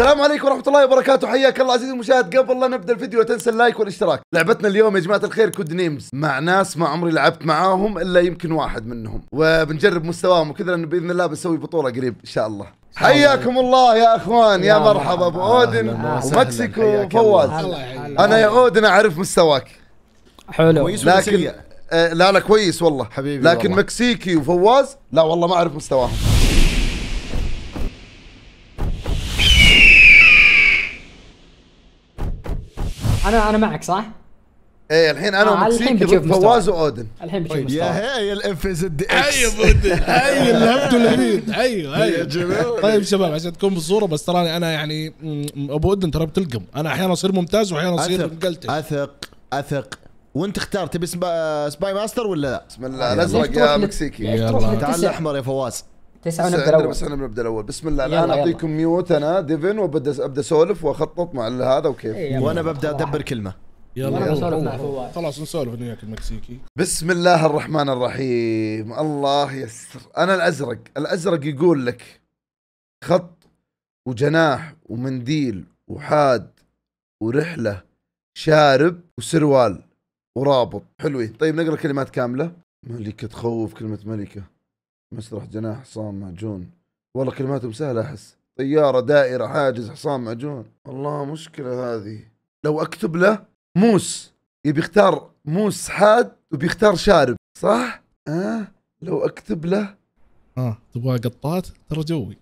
السلام عليكم ورحمة الله وبركاته. حياك الله عزيزي المشاهد. قبل لا نبدأ الفيديو لا تنسى ال like والاشتراك. لعبتنا اليوم يا جماعة الخير Codenames. مع ناس ما عمري لعبت معاهم إلا يمكن واحد منهم. وبنجرب مستواهم وكذا لأنه بإذن الله بنسوي بطولة قريب إن شاء الله. حياكم الله يا إخوان. يا يا مرحبا. أبو أودن. ومكسيكو يحييك أنا يا أودن أعرف مستواك. حلو. لكن؟ آه لا لا كويس والله. حبيبي لكن والله. مكسيكي وفواز لا والله ما أعرف مستواهم. أنا أنا معك صح؟ إيه الحين أنا آه، فواز. وأودن. الحين بتشوف يا مستواك. هي الاف زد إكس أيوه بود أيوه الهبد والهبيد أيوه يا أيوه. طيب شباب عشان تكون بالصورة بس تراني أنا يعني أبو ودن ترى بتلقم. أنا أحيانا أصير ممتاز وأحيانا أصير مقلتش أثق أثق. وأنت اختار تبي spy- spymaster ولا لا؟ بسم الله. الأزرق يا مكسيكي. يلا. تعال الأحمر يا فواز. تسعة بس ونبدأ الأول. بس إحنا بنبدا الأول. بسم الله. الآن. أعطيكم mute أنا deafen وابدا أبدأ أسولف وأخطط مع هذا وكيف. إيه،. وأنا ببدأ أدبر كلمة. يلا. خلاص نسولف أنا وياك المكسيكي. بسم الله الرحمن الرحيم. الله يسر. أنا الأزرق. الأزرق يقول لك خط وجناح ومنديل وحاد ورحلة شارب وسروال ورابط. حلوين. طيب نقرأ كلمات كاملة. ملكة تخوف كلمة ملكة. مسرح جناح حصان معجون والله كلماتهم سهلة أحس. طيارة دائرة حاجز حصان معجون والله مشكلة هذه. لو أكتب له موس يبي يختار موس حاد وبيختار شارب صح؟ آه لو أكتب له. ها تبغى قطات؟ ترى جوي.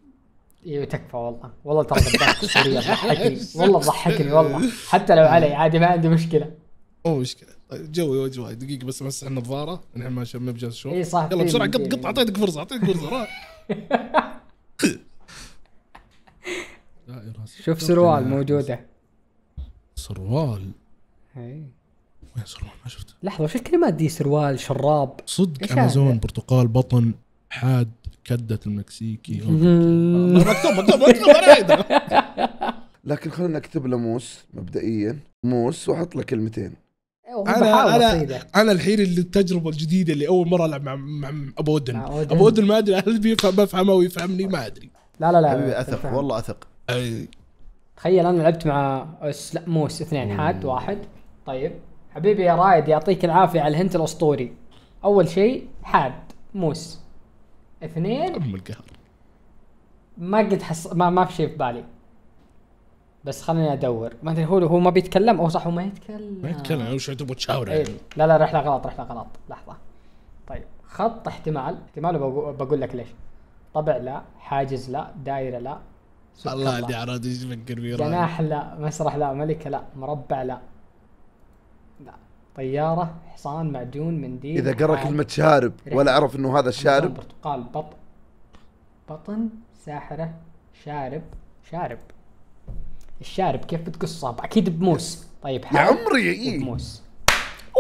أيوه تكفى والله. والله ترى سوريا ضحكني. والله ضحكني والله. حتى لو علي عادي ما عندي مشكلة. مو مشكلة. جوي وجواي دقيقة بس امسح النظاره نحن ما شم بجاز شو اي صح يلا بسرعة قط قط أعطيتك فرصة أعطيتك فرصة شوف سروال موجودة. سروال. إي. وين سروال؟ ما شفته. لحظة وش الكلمات دي سروال شراب؟ صدق أمازون؟ برتقال بطن حاد كدة المكسيكي مم. مكتوب مكتوب مكتوب أنا لكن خلينا نكتب له موس مبدئيا. موس وأحط له كلمتين. أنا بحاول أنا أصيده. أنا الحين اللي التجربة الجديدة اللي أول مرة ألعب مع, مع أبو ودن. أبو ودن ما أدري هل بيفهم بفهمه ويفهمني ما أدري. لا لا لا حبيبي أثق تنفع. والله أثق. أي. تخيل أنا لعبت مع أس لا موس اثنين حاد واحد. طيب. حبيبي يا رايد يعطيك العافية على الهنت الأسطوري. أول شيء حاد موس. اثنين. أم القهر. ما قد حص ما ما في شيء في بالي. بس خليني أدور. ما أدري هو هو ما بيتكلم؟ أو صح هو ما يتكلم. ما يتكلم وش تبغى تشاور إيه. يعني. لا لا رحلة غلط رحلة غلط. لحظة. طيب خط احتمال. احتمال بقول, بقول لك ليش. طبع لا حاجز لا دائره لا الله عراد إيش يفكر فيه رايح. جناح لا مسرح لا ملكة لا مربع لا. لا. طيارة حصان معجون منديل إذا قرأ كلمة شارب ولا عرف إنه هذا الشارب برتقال بط بطن ساحرة شارب شارب. الشارب كيف بتقصه أكيد بموس. طيب يا عمري إيه. بموس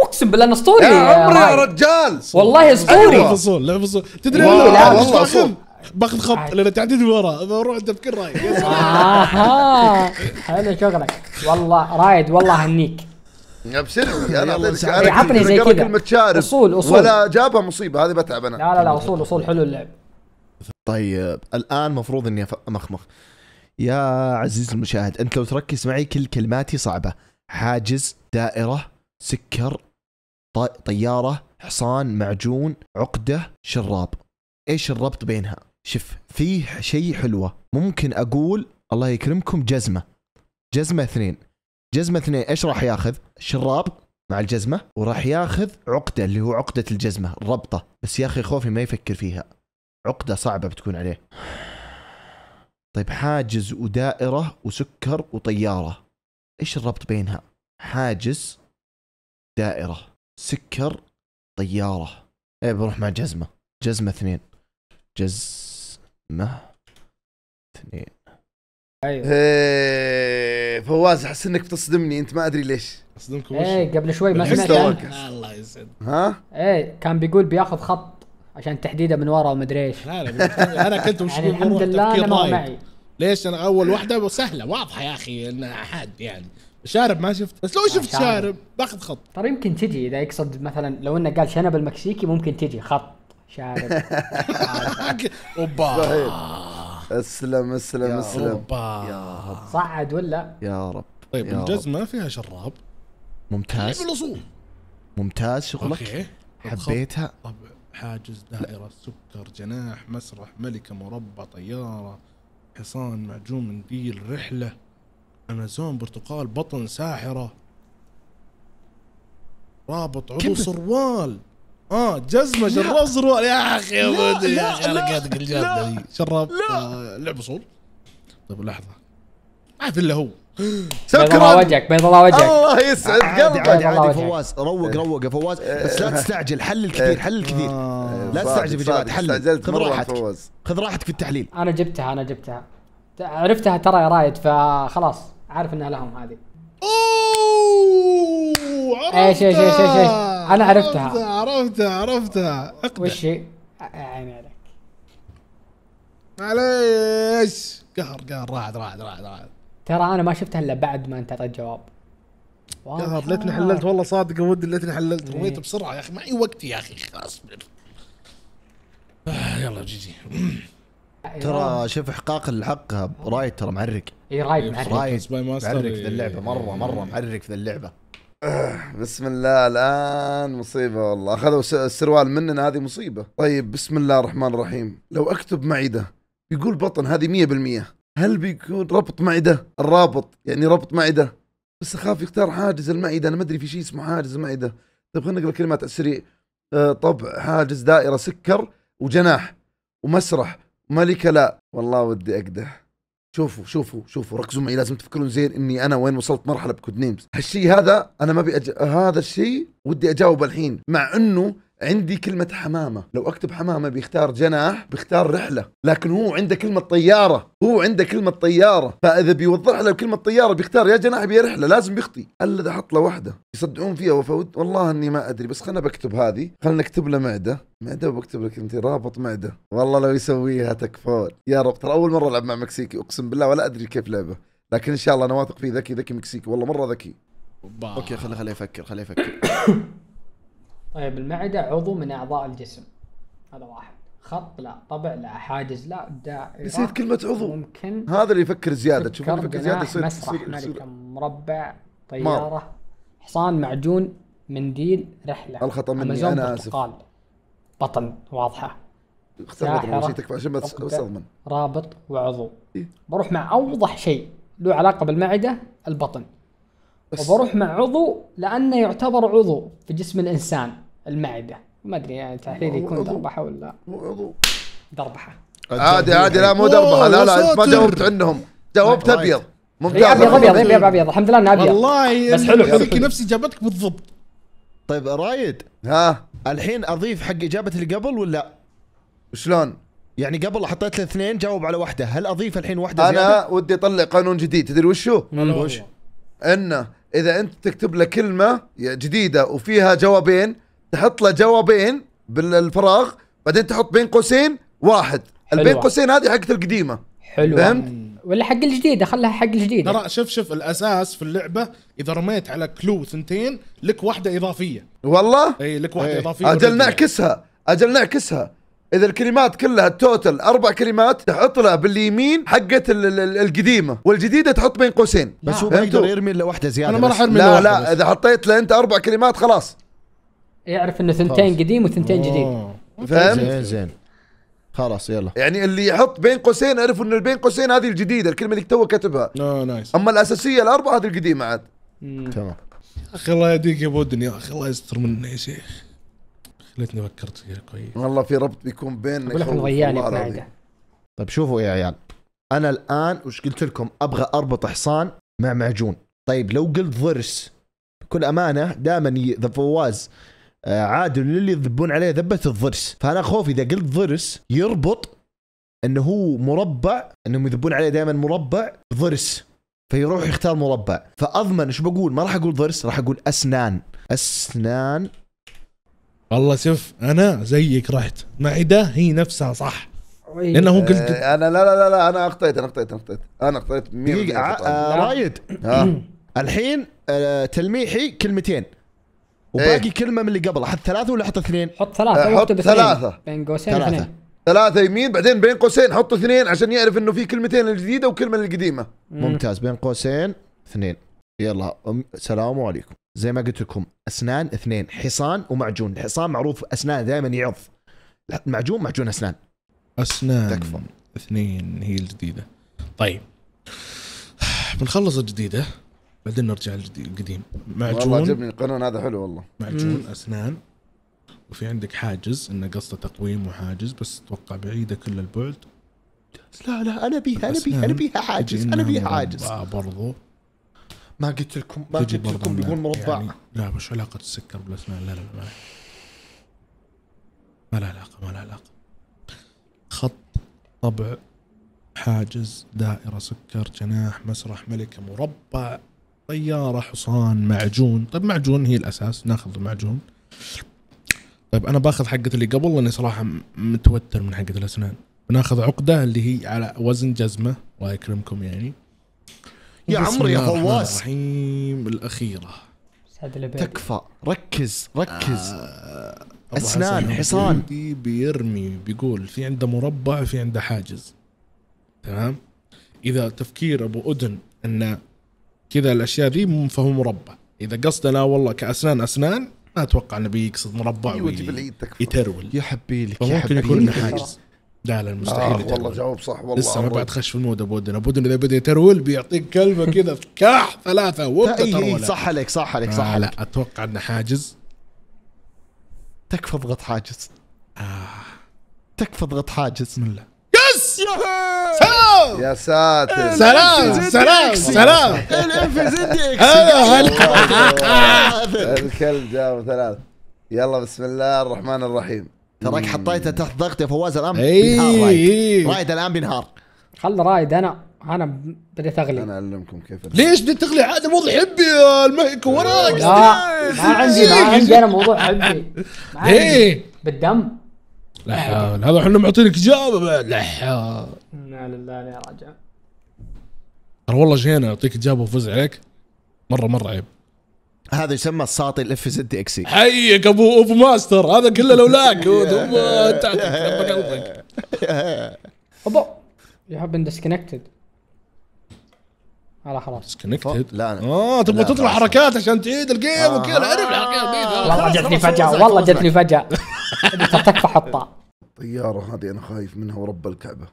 أقسم بالله انه أسطوري يا عمري يا رايد. رجال. والله لعبة أسطوري. فصول لعبة فصول. تدري والله- أنا والله باخذ؟ خط لأن تعديد ورا. بروح يا سلام. آها. حلو شغلك. والله رايد والله هنيك ابشر أنا إيه، عطني زي كذا. كلمة شارب. أصول- أصول. ولا جابها مصيبة هذه بتعب أنا. لا لا لا أصول أصول حلو اللعب. طيب الآن مفروض إني امخمخ يا عزيز المشاهد أنت لو تركز معي كل كلماتي صعبة. حاجز دائرة سكر طيارة حصان معجون عقدة شراب. إيش الربط بينها؟ شوف فيه شيء حلوة. ممكن أقول الله يكرمكم جزمة. جزمة اثنين. جزمة اثنين إيش راح ياخذ؟ شراب مع الجزمة وراح ياخذ عقدة اللي هو عقدة الجزمة الربطه بس يا أخي خوفي ما يفكر فيها. عقدة صعبة بتكون عليه. طيب حاجز ودائرة وسكر وطيارة. إيش الربط بينها؟ حاجز دائرة سكر طيارة. إيه بروح مع جزمة. جزمة اثنين. جزمة اثنين. أيوه. إيه، فواز أحس إنك بتصدمني. أنت ما أدري ليش. أصدمكم وش؟ إيه قبل شوي ما سمعت. الله يسعد ها؟ إيه كان بيقول بياخذ خط عشان تحديده من ورا ومدري إيش. لا لا أنا كنت مش يعني الحمد لله أنا ما معي. ليش أنا أول واحدة؟ سهلة واضحة يا أخي انها حاد يعني. شارب ما شفت. بس لو شفت شارب. شارب باخذ خط. ترى يمكن تجي إذا يقصد مثلا لو إنه قال شنب المكسيكي ممكن تجي. خط. شارب. أوبا. صحيح. أسلم أسلم يا أسلم. أوبا. يا رب. صعد ولا؟ يا رب. طيب يا الجزمة فيها شراب. ممتاز. بالاصول ممتاز. شغلك؟ أوكي. حبيتها؟ طبع حاجز دائرة سكر جناح مسرح ملكة مربع طيارة. حصان معجون منديل رحلة أمازون برتقال بطن ساحرة. رابط عضو كيف؟ سروال آه جزمة شراب سروال يا أخي يا ودي يا أخي أنا لا، قاعد أقول جادة ذي. شراب آه لعب أصول. طيب لحظة. ما في إلا هو. بيض الله وجهك بيض الله وجهك. الله يسعد قلبك. عادي الله عادي. فواز روق روق يا فواز. بس لا تستعجل حلل كثير حلل كثير آه. لا تستعجل في صادق، اجابات حلل استعجلت خذ راحتك. خذ راحتك في التحليل. أنا جبتها أنا جبتها. عرفتها ترى يا رايد فخلاص عارف إنها لهم هذه. أوه إيش- إيش- إيش- إيش- إيش؟ عرفتها. عرفتها. عرفتها أقدر. وش هي؟ عيني عليك. معليش. قهر قهر. راحت راحت راحت راحت ترى أنا ما شفتها إلا بعد ما انت اعطيت جواب قهر ليتني حللت. والله صادق ودي ليتني حللت. إيه. رميت بسرعة يا أخي. معي وقت يا أخي. اصبر آه، يلا GG. ترى شوف إحقاق الحق. رايد ترى معرق. اي رايد معرف رايد. spymaster معرق في ذا اللعبة. مرة مرة معرق في ذا اللعبة. بسم الله الآن. مصيبة والله. أخذوا س- السروال مننا. هذه مصيبة. طيب بسم الله الرحمن الرحيم. لو أكتب معده بيقول بطن. هذه 100% هل بيكون ربط معده الرابط يعني ربط معده بس أخاف يختار حاجز المعدة أنا ما أدري في شيء اسمه حاجز معده طيب خلينا نقرأ كلمات على السريع آه، طبع حاجز دائرة سكر وجناح ومسرح ملكه لا. والله ودي اقدح شوفوا شوفوا شوفوا ركزوا معي لازم تفكرون زين إني أنا وين وصلت مرحلة بكود نيمز. هالشيء هذا أنا ما ابي. هذا الشيء ودي اجاوب الحين مع إنه عندي كلمة حمامة. لو أكتب حمامة بيختار جناح بيختار رحلة. لكن هو عنده كلمة طيارة. هو عنده كلمة طيارة. فإذا بيوضح له كلمة طيارة بيختار يا جناح يا رحلة. لازم بيخطي ألا إذا حط له واحدة يصدعون فيها وفود والله إني ما أدري. بس خلنا بكتب هذه. خلنا نكتب له معدة. معدة وبكتب له كلمتين رابط معدة. والله لو يسويها تكفون. يا رب. ترى أول مرة ألعب مع مكسيكي. أقسم بالله ولا أدري كيف لعبه. لكن إن شاء الله أنا واثق فيه. ذكي ذكي مكسيكي. والله مرة ذكي. أوكي خليه خليه يفكر. خليه يفكر. طيب المعدة عضو من أعضاء الجسم. هذا واحد. خط لا. طبع لا. حاجز لا. دائرة. نسيت كلمة عضو. ممكن. هذا اللي يفكر زيادة. تشوف اللي يفكر زيادة يصير مسرح ملكة مربع طيارة حصان معجون منديل رحلة. الخطأ مني، أنا آسف. بطن واضحة. شيء تكفى عشان ما تس- عقدة. تصدمن رابط وعضو. إيه. بروح مع أوضح شيء. له علاقة بالمعدة البطن. بس. وبروح مع عضو لأنه يعتبر عضو في جسم الإنسان المعدة. ما أدري يعني تحليل هو يكون عضو. دربحة ولا هو عضو. دربحة عادي عادي. لا مو أوه، دربحة لا لا انت ما. جاوبت عنهم جاوبت. أبيض ممتاز. أبيض أبيض أبيض. أبيض الحمد لله إنه أبيض. والله بس حلو، حلو. نفس اجابتك بالضبط. طيب رايد. ها؟ الحين أضيف حق إجابة اللي قبل ولا؟ شلون؟ يعني قبل حطيت له اثنين جاوب على واحدة. هل أضيف الحين واحدة أنا ودي أطلع قانون جديد. تدري وشو؟ وش؟ إنه إذا أنت تكتب له كلمة جديدة وفيها جوابين تحط له جوابين بالفراغ بعدين تحط بين قوسين واحد البين. قوسين هذه حقت القديمة حلو فهمت؟ ولا حق الجديدة خلها حق الجديدة ترى شوف شوف الأساس في اللعبة إذا رميت على كلو ثنتين لك واحدة إضافية والله إي لك واحدة. إضافية أجل. نعكسها أجل نعكسها إذا الكلمات كلها ال total أربع كلمات تحط لها باليمين حقت ال- ال- ال- القديمة والجديدة تحط بين قوسين بس هو لا. ما يقدر؟ يرمي إلا واحدة زيادة أنا ما. راح أرمي لا لا بس. إذا حطيت له أنت أربع كلمات خلاص يعرف إنه ثنتين. قديم وثنتين جديد. فهمت زين زين خلاص يلا يعني اللي يحط بين قوسين اعرف إن البين قوسين هذه الجديدة الكلمة اللي تو كاتبها آه nice أما الأساسية الأربعة هذه القديمة عاد. تمام أخي الله يهديك يا أبو الدنيا أخي الله يستر مني يا شيخ خليتني فكرت فيها كويس. والله في ربط بيكون بيننا أقول لك يخوف ضيعني والله في العظيم. معدة طيب شوفوا يا عيال أنا الآن وش قلت لكم؟ أبغى أربط حصان مع معجون. طيب لو قلت ضرس بكل أمانة دائما ذا فواز آه، عادل اللي يذبون عليه ذبة الضرس. فأنا خوفي إذا قلت ضرس يربط إنه هو مربع إنهم يذبون عليه دائما مربع ضرس. فيروح يختار مربع. فأضمن إيش بقول؟ ما راح أقول ضرس راح أقول أسنان. أسنان والله شوف أنا زيك رحت. معده هي نفسها صح. إيه. لأنه هو قلت آه، أنا لا لا لا, لا أنا اخطيت أنا اخطيت أنا اخطيت أنا اخطيت 100% دقيقة ع- خطأ. آه،. رايد ها. الحين آه، تلميحي كلمتين. وباقي كلمة من اللي قبل. أحط ثلاثة ولا أحط اثنين؟ حط ثلاثة حط واكتب اثنين. ثلاثة. بين قوسين ثلاثة. اثنين. ثلاثة يمين بعدين بين قوسين. حط اثنين عشان يعرف إنه في كلمتين الجديدة وكلمة القديمة ممتاز. بين قوسين اثنين. يلا أم- سلام عليكم. زي ما قلت لكم أسنان اثنين حصان ومعجون. الحصان معروف أسنان دائما يعض. لا، المعجون معجون أسنان. أسنان تكفى. اثنين هي الجديدة. طيب. بنخلص الجديدة بعدين نرجع للجديد- القديم. والله معجون. عجبني القانون هذا حلو والله. معجون أسنان. وفي عندك حاجز انه قصده تقويم وحاجز بس أتوقع بعيدة كل البعد. لا لا أنا بيها أنا. بيها أنا بيها حاجز أنا بيها حاجز. برضو. ما قلت لكم ما قلت لكم بيقول مربع. يعني لا وش علاقة السكر بالاسنان لا لا لا. ما له. علاقة ما له علاقة. خط طبع حاجز دائرة سكر جناح مسرح ملكه مربع طيارة حصان معجون. طيب معجون هي الأساس ناخذ معجون طيب أنا باخذ حقة اللي قبل لأني صراحة م- متوتر من حقة الأسنان. بناخذ عقدة اللي هي على وزن جزمة الله يكرمكم يعني. يا عمري يا فواز. الرحيم العبيد تكفى. ركز ركز. آه، أبو أسنان، حصان. بيرمي بيقول في عنده مربع في عنده حاجز. تمام؟ إذا تفكير أبو اذن إن كذا الأشياء ذي فهو مربع. إذا قصده لا والله كأسنان أسنان ما أتوقع انه بيقصد مربع جيب وي- العيد تكفى. يترول. يا حبيلك يا يكون حبيلك. إنه حاجز. لا لا آه مستحيل والله يترول. جاوب صح والله لسه ما. بعد خش في ال mood ابو اذن أبو اذن إذا بدا يترول بيعطيك كلمة كذا كاح ثلاثة وانت اي ترول. صح عليك صح عليك صح آه عليك. لا أتوقع إنه حاجز. تكفى اضغط حاجز. آه. تكفى اضغط حاجز. بسم الله. yes! سلام! يا ساتر. سلام سلام سلام. الانفيزيتي هلا الكلب جاب ثلاث يلا بسم الله الرحمن الرحيم. تراك حطيته تحت ضغط يا فواز الآن بينهار رايد. إي. رايد الآن بينهار. خل رايد أنا أنا بديت اغلي أنا أعلمكم كيف ليش بدي تغلي؟ عاد الموضوع حبي يا المهك وراك لا ما عندي ما عندي أنا موضوع حبي. ليه؟ بالدم. لا حول. هذا إحنا معطينك إجابة بعد. لا حول. إنا لله يا رجع ترى والله جينا اعطيك إجابة وفوز عليك. مرة مرة عيب. هذا يسمى الساطي الاف زد اكسي حيك ابو ابو ماستر هذا كله لولاك قلبك. اوبا you have been disconnected لا خلاص. disconnected لا أنا- آه تبغى تطلع. حركات عشان تعيد ال game آه. وكذا عرف الحركات ذي والله جتني خلاص، والله جتني فجأة. تكفى حطها الطيارة هذه أنا خايف منها ورب الكعبة.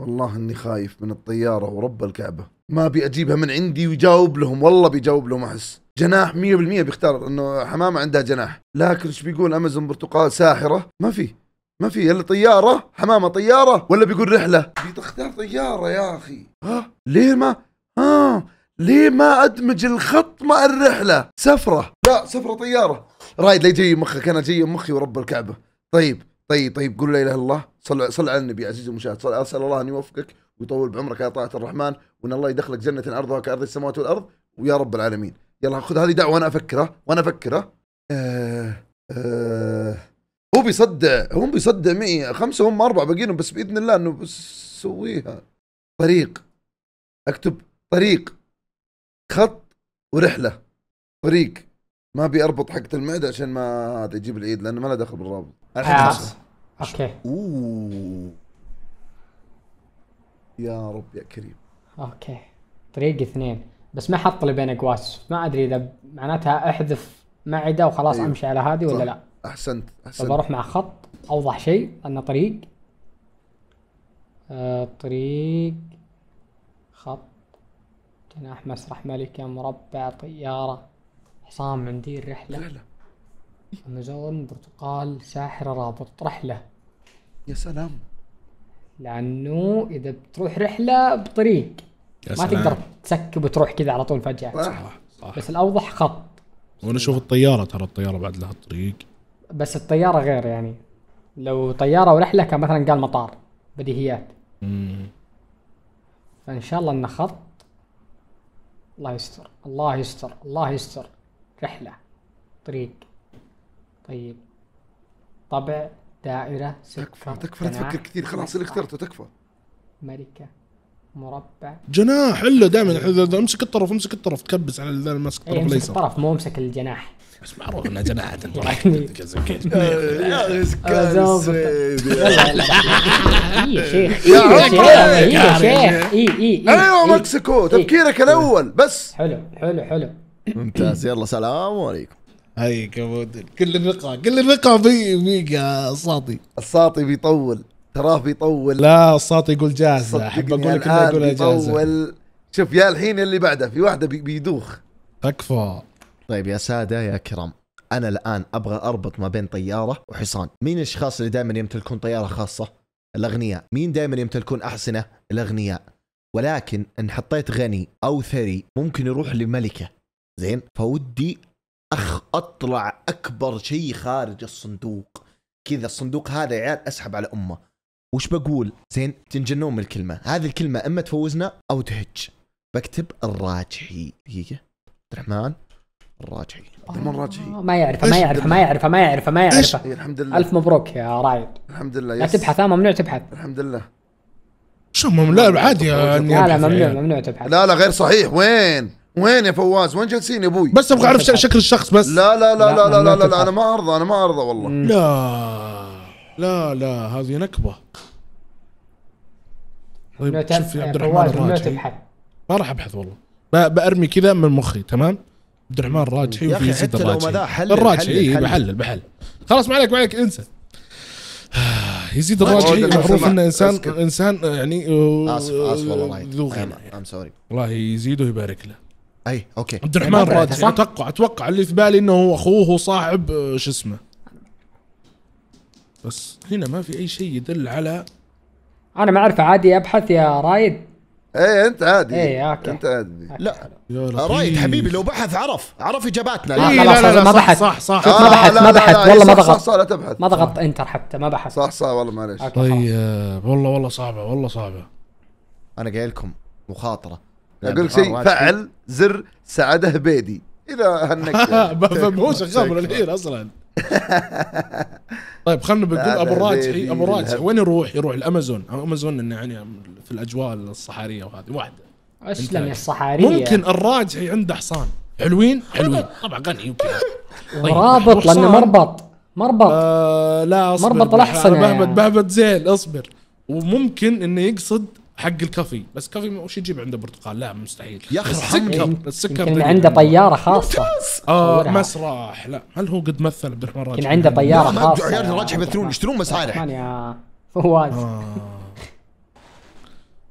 والله إني خايف من الطيارة ورب الكعبة. ما أبي أجيبها من عندي ويجاوب لهم والله بيجاوب لهم أحس. جناح 100% بيختار إنه حمامة عندها جناح. لكن إيش بيقول؟ أمازون برتقال ساحرة؟ ما في. ما في. إلا طيارة؟ حمامة طيارة؟ ولا بيقول رحلة؟ بتختار طيارة يا أخي. ها؟ ليه ما؟ ها؟ ليه ما أدمج الخط مع الرحلة؟ سفرة. لا سفرة طيارة. رايد لا يجي مخك. أنا جاي مخي ورب الكعبة. طيب طيب طيب. قول لا إله إلا الله. صل صل على النبي عزيزي المشاهد صل أسأل الله أن يوفقك ويطول بعمرك على طاعة الرحمن. وإن الله يدخلك جنة عرضها كأرض السماوات والأرض ويا رب العالمين. يلا خذ هذه دعوة وأنا أفكرها وأنا أفكرها. آه آه هو بيصدع هو بيصدع معي خمسة هم أربعة باقيين بس بإذن الله إنه بس سويها طريق. أكتب طريق. خط ورحلة. طريق. ما أبي أربط حقة المعدة عشان ما هذا يجيب العيد لأنه ما له دخل بالرابط. آه. okay. أوه. يا رب يا كريم. okay. طريق اثنين. بس ما حط لي بين اقواس. ما ادري إذا معناتها احذف معدة وخلاص أيوه. أمشي على هذه ولا. لا. أحسنت أحسنت. أروح مع خط. أوضح شيء انه طريق آه طريق خط. جناح مسرح ملكة مربع طيارة. حصان منديل رحلة. رحلة. أمازون برتقال ساحرة رابط. رحلة. يا سلام. لأنه إذا بتروح رحلة بطريق. ما. تقدر تسكب وتروح كذا على طول فجأة. صح. صح بس الأوضح خط. وأنا أشوف الطيارة ترى الطيارة بعد لها طريق. بس الطيارة غير يعني. لو طيارة ورحلة كان مثلا قال مطار بديهيات. مم. فإن شاء الله انه خط الله يستر الله يستر الله يستر. رحلة طريق. طيب. طبع. دائرة تكفى تكفى لا جناح، تفكر كثير خلاص اللي اخترته تكفى. ملكة مربع. جناح الا دائما امسك الطرف امسك الطرف تكبس على ذا ماسك اي الطرف امسك الأيسر. الطرف مو امسك الجناح. بس معروف إنها جناحات أنت. يا شيخ يا شيخ يا اي اي أيوه مكسيكو تفكيرك الأول بس. حلو حلو حلو. ممتاز يلا سلام عليكم. هيك يا مودن كل الرقة كل الرقة في فيك يا ساطي الساطي بيطول تراه بيطول. لا الساطي يقول جاهزة. احب أقول لك انه يقولها جاهزة. بيطول. شوف يا الحين اللي بعده في واحدة بي- بيدوخ. تكفى. طيب يا سادة يا كرام أنا الآن أبغى أربط ما بين طيارة وحصان. مين الأشخاص اللي دائما يمتلكون طيارة خاصة؟ الأغنياء. مين دائما يمتلكون أحصنة؟ الأغنياء. ولكن إن حطيت غني أو ثري ممكن يروح لملكة. زين؟ فودي أخ أطلع أكبر شيء خارج الصندوق. كذا الصندوق هذا يا عيال أسحب على أمه. وش بقول؟ زين تنجنون من الكلمة. هذه الكلمة إما تفوزنا أو تهج. بكتب الراجحي. دقيقة. عبد الرحمن الراجحي. عبد الرحمن راجحي آه، ما يعرفه ما يعرفه ما يعرفه ما يعرفه ما يعرفه. الحمد لله. ألف مبروك يا رايد. الحمد لله لا. تبحث ها ممنوع تبحث. الحمد لله. شو مم- لا عادي لا، لا ممنوع. ممنوع تبحث. لا لا غير صحيح. وين؟ وين يا فواز؟ وين جالسين يا أبوي؟ بس أبغى أعرف شكل الشخص بس. لا لا لا لا، لا لا لا, لا, لا. أنا ما أرضى أنا ما أرضى والله. لا لا لا هذه نكبة. ممنوع طيب شوف يا يا عبد الرحمن الراجحي ما راح أبحث والله. ب- بأرمي كذا من مخي تمام؟ عبد الرحمن الراجحي وفي ما الراجحي ذا حلل الراجحي حلل- اي حلل. بحلل بحلل خلاص ما عليك ما عليك انسى. يزيد راجحي الراجحي معروف إنه انسان. إنسان يعني آه، آسف آسف والله رايد ذو غنى. I'm sorry الله يزيده ويبارك له. أي okay. عبد الرحمن الراجحي صح؟ أتوقع أتوقع اللي في بالي إنه هو أخوه وصاحب آه، شو اسمه. بس هنا ما في أي شيء يدل على أنا ما أعرف عادي أبحث يا رايد؟ إيه أنت عادي. إيه، أوكي. أنت عادي. لا. يا رايد. حبيبي لو بحث عرف. عرف إجاباتنا. لا، إيه، لا. خلاص، لا لا ما لا بحث. صح صح. صح ما بحث، لا، ما لا، بحث، لا، والله ما صح، ضغط. صح صح لا تبحث. ما ضغطت إنتر حتى ما بحث. صح صح والله معليش. طيب والله والله صعبة والله صعبة. أنا قايل لكم مخاطرة. أقول لك شيء فعل زر سعده هبيدي اذا هنك هو شغال من الحين أصلا. طيب خلينا بنقول أبو الراجحي بيبي أبو الراجحي. وين يروح؟ يروح الأمازون. أمازون إنه يعني في الأجواء الصحارية وهذه. واحدة. أسلم يا الصحارية. ممكن الراجحي عنده حصان. حلوين؟ حلوين. طبعا غني وكذا طيب، ورابط لأنه. مربط. مربط. آه لا أصبر. مربط الأحصنة أنا بهبت يعني. بهبت زين أصبر. وممكن إنه يقصد حق الكافي. بس كافي وش يجيب عنده برتقال لا مستحيل. يا أخي السكر. السكر يمكن دليل عنده طيارة خاصة. آه صورها. مسرح. لا هل هو قد مثل عبد الرحمن يمكن عنده طيارة خاصة. عيال عبد يمثلون. يشترون مسارح. يا فواز. آه.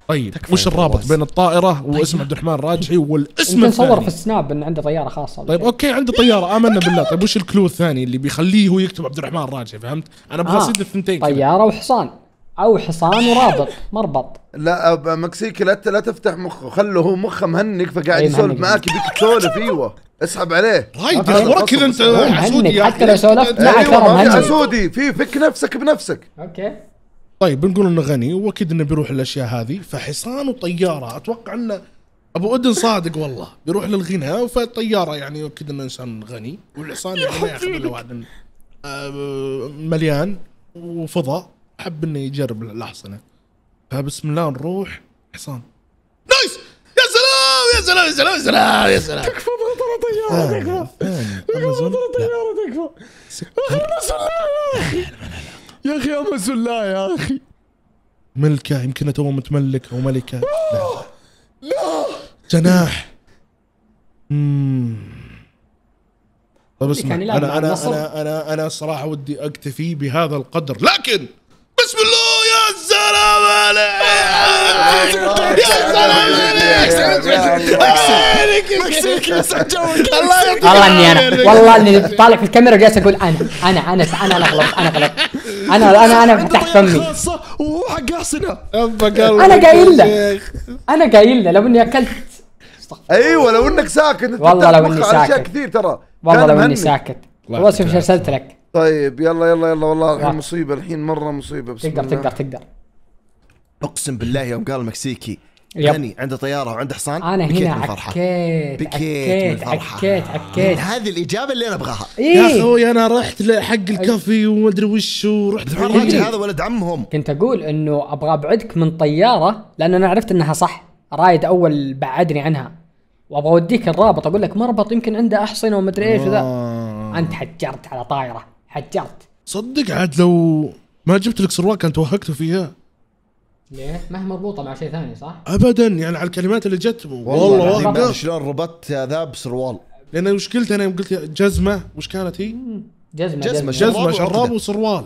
طيب وش الرابط. بين الطائرة واسم عبد الرحمن راجحي والاسم يمكن صور في الثاني السناب انه عنده طيارة خاصة طيب. okay عنده طيارة. آمنا بالله. طيب وش ال clue الثاني اللي بيخليه هو يكتب عبد الرحمن راجحي فهمت؟ أنا أبغى آه. اصيد الثنتين. طيارة وحصان. أو حصان ورابط مربط. لا مكسيكي لا لا تفتح مخه خله هو مخه مهنك فقاعد يسولف. معاك يبيك تسولف إيوه. اسحب عليه. رايد وراك كذا أنت يا حتى. لو سولفت معك أيوه ترى مهنك. حسودي في فك نفسك بنفسك. okay. طيب بنقول إنه غني وأكيد إنه بيروح الاشياء هذه. فحصان وطيارة أتوقع إنه أبو اذن صادق والله. بيروح للغنى فالطياره يعني أكيد إنه إنسان غني والحصان يعني ما ياخذ إلا واحد. آه، مليان وفضاء. حب إنه يجرب الأحصنة. فبسم الله نروح. حصان. نايس! يا سلام! يا سلام! يا سلام! يا سلام! يا سلام! تكفى طيارة ثاني أمازون. لا. سكر يا أخي أمازون لا يا أخي. ملكة يمكن تو متملك أو ملكة. لا. لا. جناح. طيب اسمع. مع أنا أنا. أنا أنا أنا الصراحه ودي أكتفي بهذا القدر. لكن بسم الله يا سلام عليك. يا سلام عليك. الله والله إني أنا. والله إني طالع في الكاميرا جالس أقول أنا أنا أنا أنا أنا غلط أنا غلط. أنا أنا أنا فتحت فمي. وهو حق قلبك أنا قايل له. أنا قايل له لو إني أكلت. أيوه لو إنك ساكت. أنت والله لو أشياء ساكت. كثير ترى. والله لو إني. ساكت. الله والله شوف إيش ارسلت لك. طيب يلا يلا يلا والله الحين. مصيبة الحين مرة مصيبة بسم تقدر الله تقدر تقدر أقسم بالله يوم قال مكسيكي يب. غني عنده طيارة وعنده حصان أنا بكيت هنا من الفرحة. عكيت بكيت عكيت من الفرحة. عكيت عكيت هذه الإجابة اللي أنا أبغاها يا إيه أخوي أنا رحت لحق الكافي ومدري وش ورحت. الراجل هذا ولد عمهم كنت أقول إنه أبغى أبعدك من طيارة لأن أنا عرفت إنها صح رايد أول بعدني عنها وأبغى أوديك الرابط أقول لك مربط يمكن عنده أحصنة ومدري إيش وذا آه. أنت حجرت على طايرة حجرت. صدق عاد لو ما جبت لك سروال كان توهقتوا فيها. ليه؟ ما هي مربوطة مع شيء ثاني صح؟ ابدا يعني على الكلمات اللي جت. والله والله. قال. شلون ربطت ذا بسروال؟ لأن وش قلت أنا؟ يوم قلت جزمة وش كانت هي؟ جزمة جزمة، جزمة, جزمة شراب. وسروال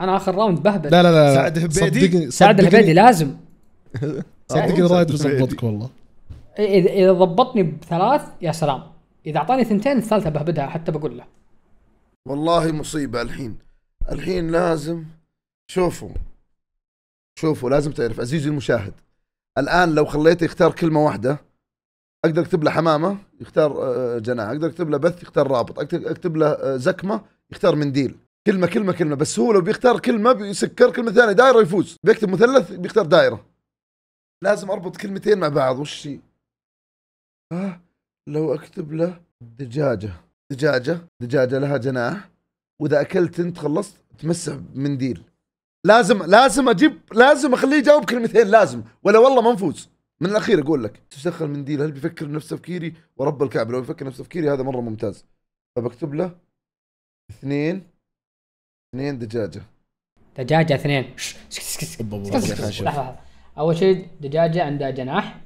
أنا آخر round بهبل. لا لا لا سعد هبيدي؟ صدقني- سعد الهبيدي لازم. صدقني رايد بظبطك والله. إذا إذا ضبطني بثلاث يا سلام. إذا أعطاني ثنتين الثالثة بهبدها حتى بقول له. والله مصيبة الحين. الحين لازم شوفوا. شوفوا لازم تعرف عزيزي المشاهد. الآن لو خليته يختار كلمة واحدة أقدر أكتب له حمامة يختار آه، جناح. أقدر أكتب له بث يختار رابط. أكتب, أكتب له آه، زكمة يختار منديل كلمة كلمة كلمة. بس هو لو بيختار كلمة بيسكر كلمة ثانية دائرة يفوز. بيكتب مثلث بيختار دائرة. لازم أربط كلمتين مع بعض. وش هي؟ آه لو أكتب له دجاجة دجاجة دجاجة لها جناح وإذا أكلت أنت خلصت تمسح بمنديل لازم لازم أجيب لازم أخليه يجاوب كلمتين لازم. ولا والله ما نفوز. من الأخير أقول لك تدخل منديل هل بيفكر نفس تفكيري ورب الكعبة لو يفكر نفس تفكيري هذا مرة ممتاز. فبكتب له اثنين اثنين دجاجة. دجاجة اثنين. لحظة. أول شيء دجاجة عندها جناح.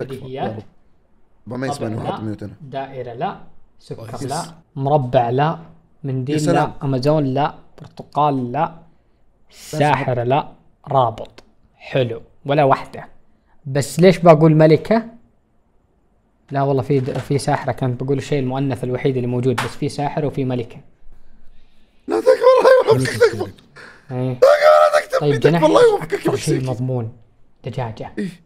بديهيات. ما وحط لا. ميوت أنا. دائرة لا. سكر كويس. لا مربع لا منديل. لا أمازون لا برتقال لا ساحر لا رابط. حلو. ولا واحدة. بس ليش بقول ملكة؟ لا والله في في ساحرة. كانت بقول الشيء المؤنث الوحيد اللي موجود بس في ساحر وفي ملكة. لا تكبر الله يوفقك تكبر إيه. تكتب طيب جناح والله يوفقك أكثر شيء مضمون. دجاجة. إيه.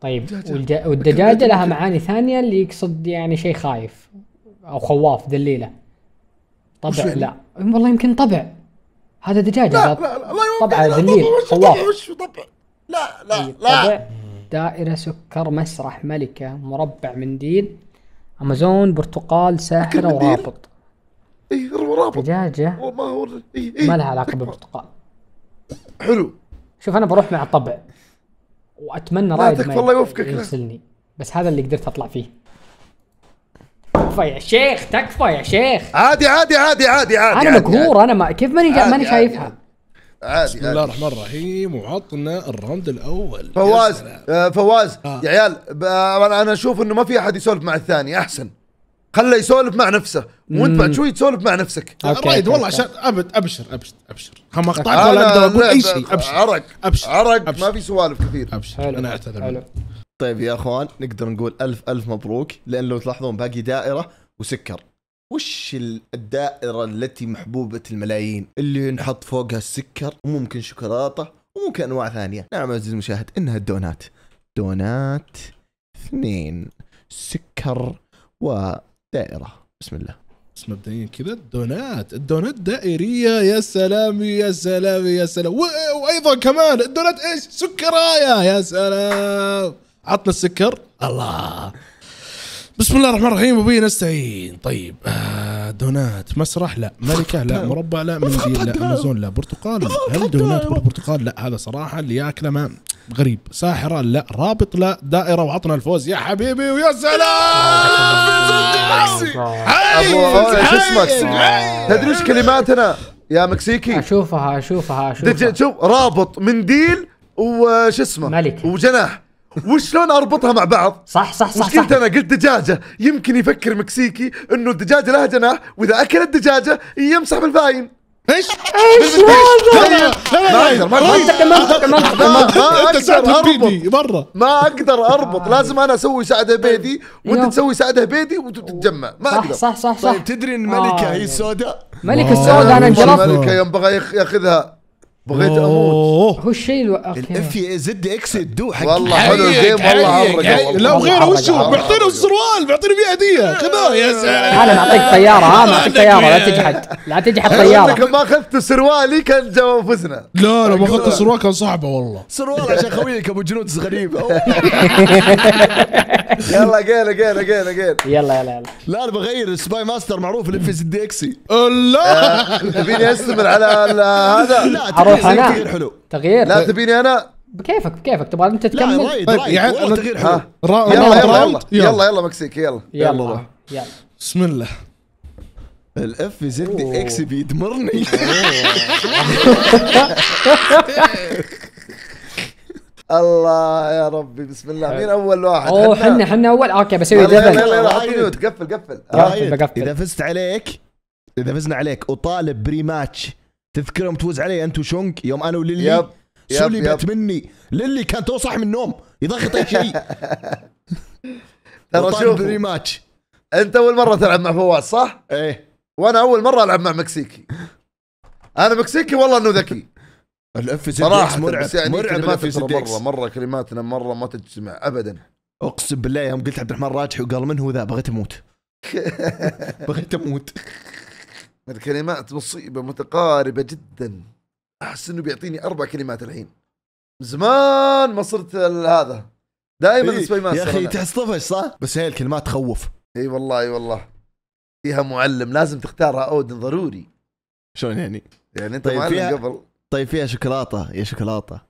طيب. والج... والدجاجة لها معاني ثانية اللي يقصد يعني شيء خايف أو خواف ذليله وش طبع يعني؟ لا والله يمكن طبع. هذا دجاجة لا لا لا طبع، وش خواف. طبع، لا لا طيب، لا. طبع. دائرة سكر مسرح ملكة مربع منديل أمازون برتقال ساحرة؟ ورابط. اي رابط. دجاجة؟ ما هو اي اي ما لها علاقة بالبرتقال. حلو. شوف أنا بروح مع الطبع وأتمنى رايد ما الله يوفقك،. يرسلني بس هذا اللي قدرت أطلع فيه. تكفى يا شيخ تكفى يا شيخ. عادي عادي عادي عادي عادي أنا مقهور أنا ما كيف ماني ماني عادي، شايفها؟ عادي. بسم الله الرحمن الرحيم. وعطنا ال round الأول. فواز. آه فواز آه. يا عيال ب- أنا أنا أشوف إنه ما في أحد يسولف مع الثاني أحسن. خله يسولف مع نفسه. وانت بعد شوي تسولف مع نفسك. رايد والله. عشان أبد أبشر أبشر أبشر. هم أقطعك ولا أقدر أقول أي شيء؟ أبشر عرق أبشر. عرق أبشر. ما في سوالف كثير. أبشر. أنا أعتذر. طيب يا أخوان نقدر نقول ألف ألف مبروك لأن لو تلاحظون باقي دائرة وسكر. وش ال- الدائرة التي محبوبة الملايين؟ اللي نحط فوقها السكر وممكن شوكولاتة وممكن أنواع ثانية. نعم عزيزي المشاهد إنها الدونات. دونات اثنين سكر ودائره بسم الله. بس مبدئيا كذا الدونات. الدونات دائرية. يا سلام يا سلام يا سلام. وأيضا كمان الدونات إيش؟ سكراية. يا سلام. عطنا السكر. الله. بسم الله الرحمن الرحيم. وبه نستعين. طيب آه دونات. مسرح؟ لا. ملكة؟ لا. مربع؟ لا. منديل؟ لا. أمازون؟ لا. برتقال؟ هل دونات برتقال؟ لا. هذا صراحة اللي ياكله ما غريب. ساحرة؟ لا. رابط؟ لا. دائرة وعطنا الفوز. يا حبيبي ويا سلام! شو اسمك؟ تدري إيش كلماتنا يا مكسيكي؟ أشوفها أشوفها أشوفها. شوف رابط منديل وش اسمه؟ ملكة. وجناح. وشلون أربطها مع بعض؟ صح صح صح قلت صح. أنا؟ قلت دجاجة. يمكن يفكر مكسيكي إنه الدجاجة لها جناح. وإذا أكل الدجاجة يمسح بالفاين. إيش؟ إيش هذا؟ ما أقدر ما منطقي منطقي منطقي ما- أقدر اربط برا ما أقدر أربط لازم أنا أسوي سعد هبيدي يوم. وأنت تسوي سعد هبيدي وتتجمع ما أقدر. صح صح صح. طيب تدري إن ملكة آه، هي السوداء؟ ملك واو. السوداء أنا انجلطت الملكه يوم بغى ياخ- ياخذها. بغيت أموت. هو الشيء ألو... الإف أوكي إي زد إكس دو حق والله حلو الجيم والله. لو حرق، وشو حرق. بيعطينا السروال بيعطينا فيه هديه خذوه يا سلام. أنا معطيك طيارة ها معطيك طيارة. لا تجحد. لا تجحد انك طيارة. ما أخذت سروالي كان جو فزنا. لا لا ما أخذت السروال كان صعبة والله. سروال عشان خويك أبو جنود غريبه يلا قيله قيله قيله قيله يلا يلا يلا. لا أنا بغير spy master معروف الإف دي اكسي لا. تبيني أستمر على ال- هذا. لا تغيير حلو. تغيير. لا تبيني أنا. بكيفك بكيفك. تبغى أنت لا تكمل؟ رايد طيب، رايد يعني والله أنا- تغيير حلو. را- يلا يلا. يلا. يلا يلا مكسيكي يلا. يلا. يلا. بسم الله. الاف زد. إكس بيدمرني. الله يا ربي بسم الله. مين أول واحد؟ أوه حنا حنا أول. okay بسوي يلا يلا double يلا حط. mute قفل قفل. إذا فزت عليك إذا فزنا عليك وطالب ب rematch تذكر يوم تفوز علي انت وشونك يوم أنا وليلي yep سلبت مني. ليلي كان تو صح من النوم يضغط اي شيء. ترى شوف أنت أول مرة تلعب مع فواز صح؟ إيه. وأنا أول مرة ألعب مع مكسيكي. أنا مكسيكي والله إنه ذكي. الاف صراحة مرعب بس يعني مرعب كلماتنا مرة مرة كلماتنا مرة ما تجتمع ابدا. أقسم بالله يوم قلت عبد الرحمن راجحي وقال من هو ذا؟ بغيت أموت. بغيت أموت. الكلمات مصيبة متقاربة جدا. أحس إنه بيعطيني أربع كلمات الحين. زمان ما صرت ال- هذا. دائما إيه، spy master يا أخي أنا. تحس طفش صح؟ بس هي الكلمات تخوف. إي والله إي والله. فيها معلم لازم تختارها أودن ضروري. شلون يعني؟ يعني أنت طيب معلم فيها- قبل. طيب فيها شوكولاتة يا شوكولاتة.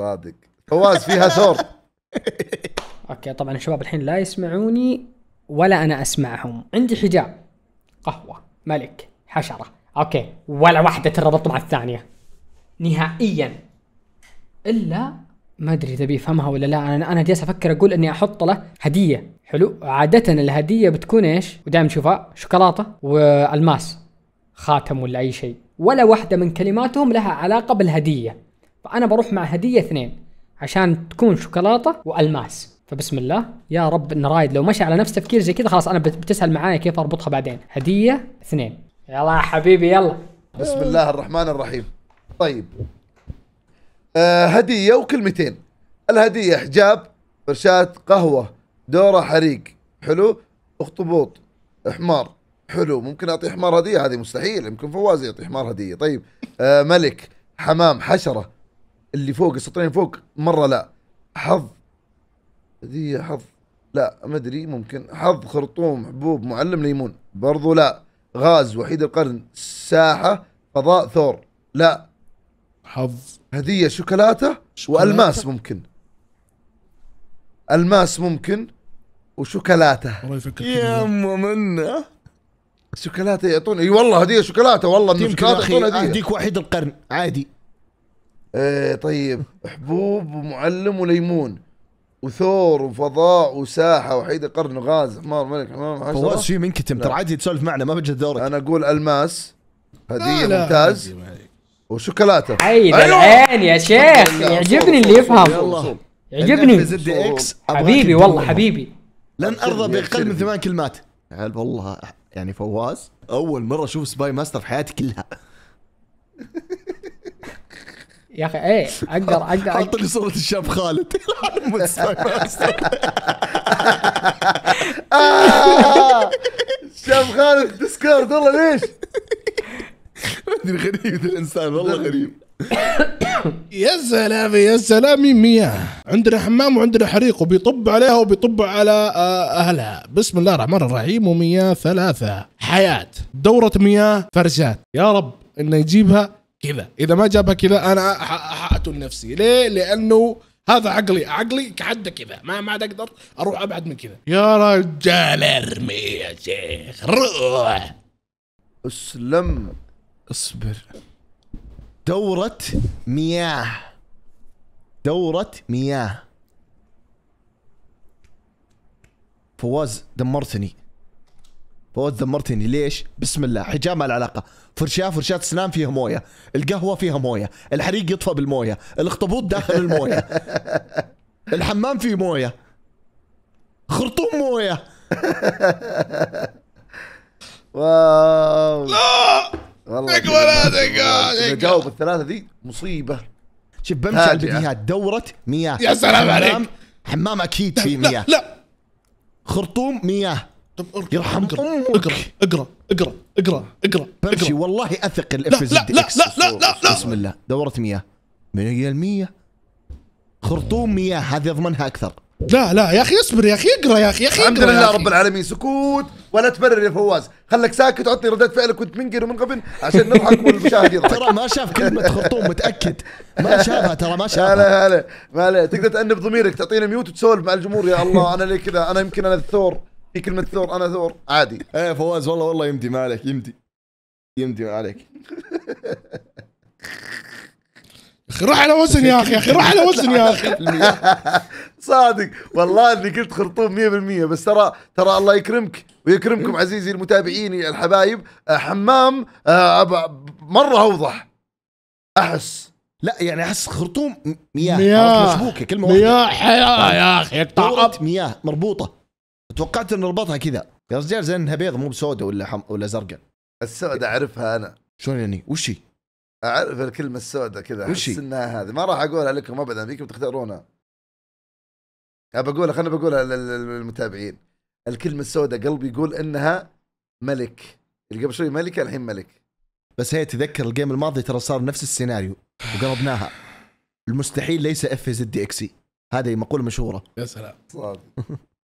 صادق. فواز فيها ثور okay طبعا الشباب الحين لا يسمعوني ولا أنا أسمعهم. عندي حجاب. قهوة. ملك حشرة. okay. ولا واحدة تربط مع الثانية. نهائيا. إلا ما أدري إذا بيفهمها ولا لا. أنا أنا جالس أفكر أقول إني أحط له هدية. حلو. عادة الهدية بتكون إيش؟ ودائما نشوفها شوكولاتة والماس. خاتم ولا أي شيء. ولا واحدة من كلماتهم لها علاقة بالهدية. فأنا بروح مع هدية اثنين. عشان تكون شوكولاتة والماس. فبسم الله. يا رب إن رايد لو مشى على نفس تفكير زي كذا خلاص أنا بت- بتسال معايا كيف أربطها بعدين. هدية اثنين. يلا يا حبيبي يلا. بسم الله الرحمن الرحيم. طيب. آه هدية وكلمتين. الهدية حجاب فرشاة قهوة دورة حريق. حلو. اخطبوط حمار. حلو. ممكن أعطي حمار هدية؟ هذه مستحيل. يمكن فواز يعطي حمار هدية. طيب. آه ملك حمام حشرة. اللي فوق السطرين فوق مرة لا. حظ هدية حظ. لا ما أدري ممكن. حظ خرطوم حبوب معلم ليمون. برضو لا. غاز وحيد القرن. ساحة فضاء ثور. لا. حظ. هدية شوكولاتة شوكولاتة؟ وألماس ممكن. ألماس ممكن وشوكولاتة. يفكر يا أم منة. شوكولاتة يعطوني. إي والله هدية شوكولاتة. والله يا شوكولاتة يعطون هدية. أهديك وحيد القرن. عادي. إيه طيب. حبوب ومعلم وليمون. وثور وفضاء وساحة وحيد القرن وغاز حمار ملك حمام فواز حشرة شيء منكتم ترى عادي تسولف معنا ما بجد دورك. أنا أقول ألماس. هدية لا، ممتاز. وشوكولاتة. حيد أيوة. العين يا شيخ يعجبني اللي يفهم. يعجبني. حبيبي. والله حبيبي. لن أرضى بأقل من. ثمان كلمات. هل والله يعني فواز أول مرة أشوف spy master في حياتي كلها. يا أخي إيه أقدر أقدر, حط لي صورة الشاب خالد. ماستر آه! شاب خالد Discord والله ليش؟ ما أدري غريب ذا الإنسان والله غريب. يا سلام يا سلام مياه عندنا حمام وعندنا حريق وبيطب عليها وبيطب على آه، أهلها. بسم الله الرحمن الرحيم ومياه ثلاثة. حياة. دورة مياه فرشات يا رب إنه يجيبها كذا. إذا ما جابها كذا أنا ح- حقتل نفسي. ليه؟ لأنه هذا عقلي عقلي كحده كذا. ما ما عاد أقدر أروح أبعد من كذا. يا رجال ارمي يا شيخ روح. أسلم. اصبر. دورة مياه. دورة مياه. فواز دمرتني. فواز دمرتني ليش؟ بسم الله. حجاب ما له علاقة. فرشاة فرشاة اسنان فيها موية. القهوة فيها موية. الحريق يطفى بالموية. الاخطبوط داخل الموية. الحمام فيه موية. خرطوم موية. واو. لا. والله دق. جاوب. الثلاثة ذي؟ مصيبة. شوف بمشي على. البديهات. دورة مياه. يا سلام عليك. حمام أكيد فيه لا مياه. لا. خرطوم مياه. طب اقرا يرحم أقرأ. أقرأ أقرأ أقرأ أقرأ أقرأ بمشي اقرا والله أثق لا الاف لا لا لا لا لا لا. بسم الله. دورة مياه. من هي المياه خرطوم مياه. هذه أضمنها أكثر. لا لا يا أخي اصبر يا أخي اقرأ يا أخي يا أخي الحمد لله. رب العالمين. سكوت ولا تبرر يا فواز. خلك ساكت وعطني ردات فعلك كنت منقر ومن قبل عشان نضحك والمشاهد يضحك. ترى ما شاف كلمة خرطوم متأكد. ما شافها ترى ما لا شافها. لا لا ما لا تقدر تأنب ضميرك تعطينا mute وتسولف مع الجمهور. يا الله أنا ليه كذا أنا يمكن أنا الثور. في كلمة ثور أنا ثور. عادي. إيه فواز والله والله يمدي ما عليك يمدي. يمدي ما عليك. أخي روح على وزن يا أخي يا أخي روح على وزن يا أخي. صادق. والله إني قلت خرطوم 100% بس ترى ترى الله يكرمك ويكرمكم عزيزي المتابعين الحبايب. آه، حمام آه، مرة أوضح. أحس. لا يعني أحس خرطوم مياه. مياه. مشبوكة كلمة يا حياة يا أخي مياه مربوطة. توقعت انه ربطها كذا. يا رجال زين إنها بيض مو بسوداء ولا حم... ولا زرقاء. السوداء أعرفها أنا. شلون يعني؟ وش هي؟ أعرف الكلمة السوداء كذا وش؟ أحس إنها هذه. ما راح أقولها لكم ابدا فيكم تختارونها. ابى اقولها خليني بقولها لل- للمتابعين. الكلمة السوداء قلبي يقول إنها ملك. اللي قبل شوي ملكة الحين ملك. بس هي تذكر ال game الماضي ترى صار نفس السيناريو. وقربناها. المستحيل ليس FZDX ي هذه مقولة مشهورة. يا سلام. صادق.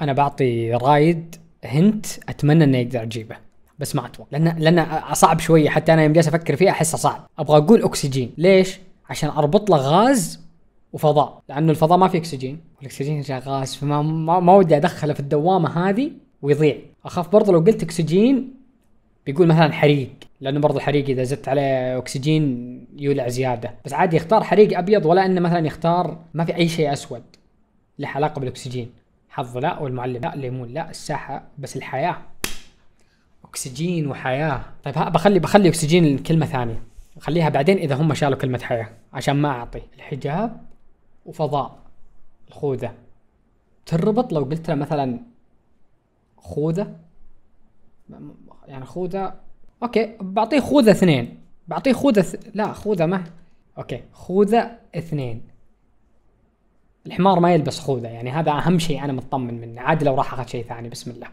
أنا بعطي رايد هنت أتمنى إنه يقدر يجيبه بس ما أتوقع لأن لأن صعب شوية حتى أنا يوم جالس أفكر فيه أحسه صعب. أبغى أقول أكسجين. ليش؟ عشان أربط له غاز وفضاء لأنه الفضاء ما فيه أكسجين. والاكسجين غاز فما ما, ما ودي أدخله في الدوامة هذه ويضيع. أخاف برضه لو قلت أكسجين بيقول مثلا حريق لأنه برضه الحريق إذا زدت عليه أكسجين يولع زيادة. بس عادي يختار حريق أبيض ولا إنه مثلا يختار ما في أي شيء أسود له علاقة بالأكسجين. حظ لا والمعلم لا الليمون لا الساحة بس الحياة. أكسجين وحياة. طيب ها بخلي بخلي أكسجين كلمه ثانية. خليها بعدين إذا هم شالوا كلمة حياة عشان ما أعطي. الحجاب وفضاء الخوذة. تربط لو قلت له مثلا خوذة؟ يعني خوذة أوكي بعطيه خوذة اثنين. بعطيه خوذة ث... لا خوذة ما. أوكي خوذة اثنين. الحمار ما يلبس خوذة يعني هذا أهم شيء أنا مطمن منه عادي لو راح أخذ شيء ثاني بسم الله.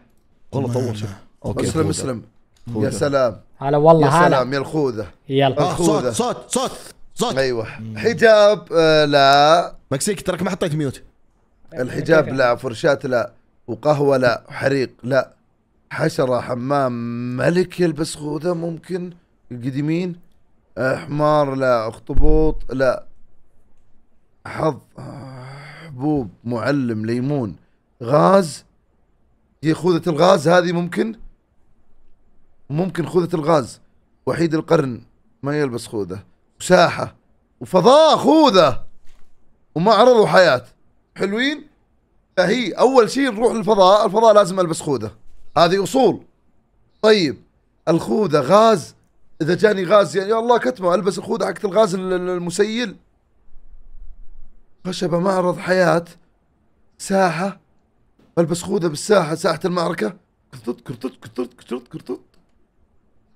والله طول شوف أوكي مسلم خوذة. مسلم. يا خوذة. سلام. هلا والله يا هلا. سلام يا الخوذة. يلا آه صوت. صوت صوت صوت. أيوه. حجاب آه لا. مكسيك تراك ما حطيت mute. الحجاب؟ لا فرشات لا وقهوة لا وحريق لا. حشرة حمام ملك يلبس خوذة ممكن. القديمين آه، حمار لا أخطبوط لا. حظ. آه، حبوب معلم ليمون. غاز؟ هي خوذة الغاز هذه ممكن؟ ممكن خوذة الغاز. وحيد القرن ما يلبس خوذة. وساحة. وفضاء خوذة. ومعرض وحياة حلوين؟ فهي أول شيء نروح للفضاء. الفضاء لازم ألبس خوذة. هذه أصول. طيب. الخوذة غاز؟ إذا جاني غاز يعني يا الله كتمة ألبس الخوذة حقت الغاز ال- ال- المسيل. خشبه معرض حياة ساحة البس خوذة بالساحة ساحة المعركة. كرتط كرتط كرتط كرتط كرتط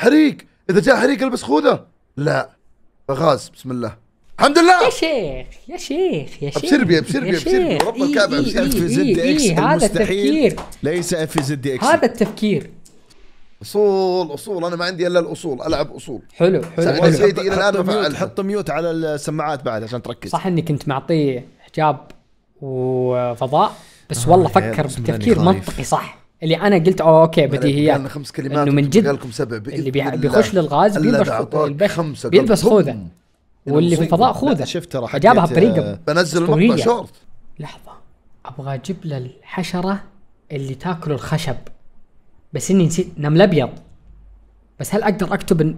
حريق! إذا جاء حريق البس خوذة؟ لا. غاز بسم الله. الحمد لله! يا شيخ يا شيخ يا شيخ أبشر بي- أبشر بي- يا أبشر بي،. ورب إيه، في إيه، زد إيه، هذا المستحيل. التفكير. ليس FZDX ي هذا التفكير. أصول أصول. أنا ما عندي إلا الأصول ألعب أصول. حلو حلو. إلى الآن حط ما. حط mute على السماعات بعد عشان تركز. صح إني كنت معطيه حجاب وفضاء بس والله آه، يا فكر بتفكير. منطقي. صح. اللي أنا قلت أوه أوكي بديهيات. خمس كلمات إنه من جد لكم سبع اللي. بيخش للغاز بيلبس بيلبس بوم. واللي في. الفضاء خوذة. شفت ترى حقت جابها آه، بطريقه بنزل أسطورية. المقطع شورت. لحظة. أبغى أجيب له الحشره اللي تاكل الخشب. بس إني نسيت نمل أبيض. بس هل أقدر أكتب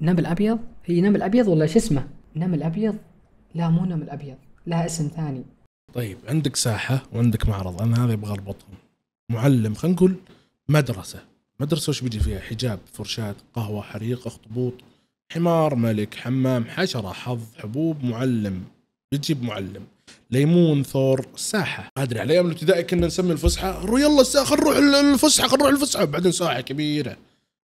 نمل أبيض؟ هي نمل أبيض ولا شو اسمه؟ نمل أبيض؟ لا مو نمل أبيض لها اسم ثاني. طيب عندك ساحة وعندك معرض أنا هذا أبغى أربطهم. معلم خلينا نقول مدرسة. مدرسة وش بيجي فيها؟ حجاب فرشاة قهوة حريق أخطبوط حمار ملك حمام حشرة حظ حبوب معلم. بتجيب معلم. ليمون ثور ساحة. ما أدري على أيام الابتدائي كنا نسمي الفسحة يلا الساحه خل نروح الفسحة خل نروح الفسحة. بعدين ساحة كبيرة.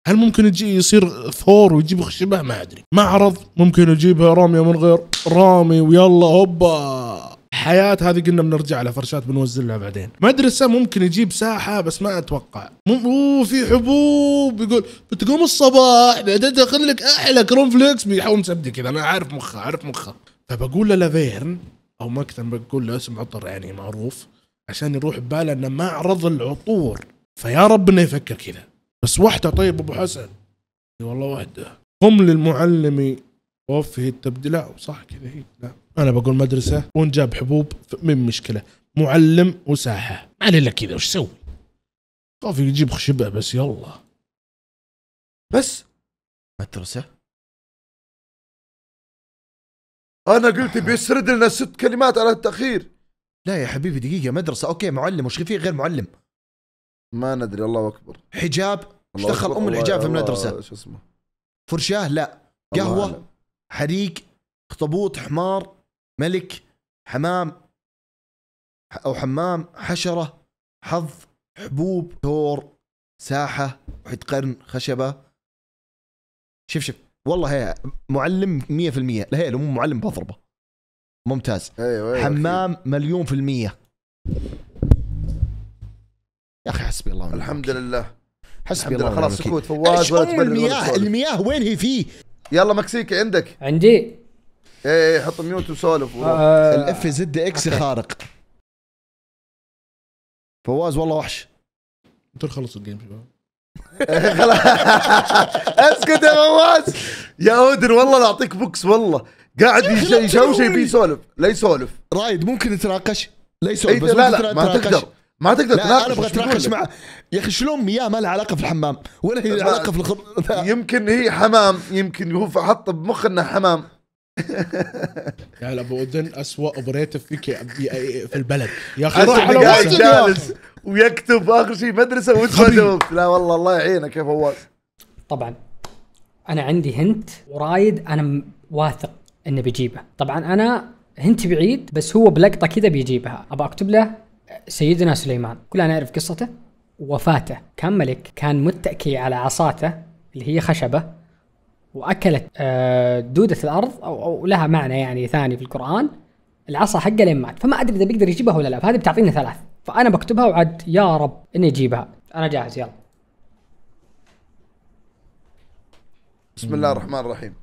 هل ممكن يجي يصير ثور ويجيب خشبة؟ ما أدري. معرض ممكن يجيبها راميه من غير رامي ويلا هوبا. حياة هذه قلنا بنرجع على فرشات بنوزلها بعدين. مدرسة ممكن يجيب ساحة بس ما أتوقع. مم... أوه في حبوب يقول بتقوم الصباح بعدين داخل لك أحلى كرون فليكس بيحاول مسبدي كذا أنا عارف مخه عارف مخه. فبقول له لافيرن أو مكتب بقول له اسم عطر يعني معروف عشان يروح بباله إنه معرض العطور. فيا رب إنه يفكر كذا. بس واحدة طيب أبو حسن. والله واحدة. قم للمعلم وفه التبديل. لا صح كذا هي. لا. أنا بقول مدرسة ونجاب حبوب ف- من مشكلة. معلم وساحة. ما إلا كذا وش سوي خاف يجيب خشبة بس يلا. بس. مدرسة؟ أنا قلت بيسرد لنا ست كلمات على التأخير. لا يا حبيبي دقيقة مدرسة. أوكي معلم وش في غير معلم؟ ما ندري الله أكبر. حجاب؟ إيش دخل. أم الحجاب في المدرسة؟ شو اسمه؟ فرشاة؟ لا. قهوة. حريق؟ اخطبوط حمار؟ ملك؟ حمام؟ أو حمام؟ حشرة؟ حظ؟ حبوب؟ ثور ساحة؟ وحيد قرن؟ خشبة؟ شوف شوف. والله هي معلم 100% لا هي لو مو معلم بضربه ممتاز. أيوه أيوه حمام مليون في المية. يا أخي حسبي الله ونعم الحمد. لله. حسبي الحمد الله خلاص. سكوت فواز ولا تبرر ولا المياه. المياه وين هي فيه؟ يلا مكسيكي عندك. عندي. إيه إيه حط mute وسولف. آه، ال FZX أوكي. خارق؟ فواز والله وحش. أنتوا خلصوا ال game شباب. خلاص. اسكت يا فواز يا اودن والله لا اعطيك بوكس والله قاعد يشوش. يبي يسولف لا يسولف رايد ممكن نتناقش لا يسولف إيه بس لا لا ما. تقدر ما تقدر لا تناقش أنا أبغى اتناقش. مع يا أخي شلون مياه ما لها علاقة في الحمام ولا هي علاقة في الخض يمكن هي حمام يمكن هو حط بمخ إنه حمام يا أبو أذن اسوء operative فيك في البلد. يا أخي روح على. جالس ويكتب آخر شيء مدرسه وانت لا والله الله يعينك يا فواز. طبعا أنا عندي هنت ورايد أنا واثق انه بيجيبه طبعا أنا هنت بعيد بس هو بلقطة كذا بيجيبها. ابى أكتب له سيدنا سليمان. كلنا نعرف قصته. وفاته. كان ملك كان متكي على عصاته اللي هي خشبة. وأكلت آه، دودة الأرض أو أو لها معنى يعني ثاني في القرآن. العصا حقه لين مات. فما أدري إذا بيقدر يجيبها ولا لا. فهذه بتعطيني ثلاث. فأنا بكتبها وعد يا رب انه يجيبها أنا جاهز يلا. بسم الله الرحمن الرحيم.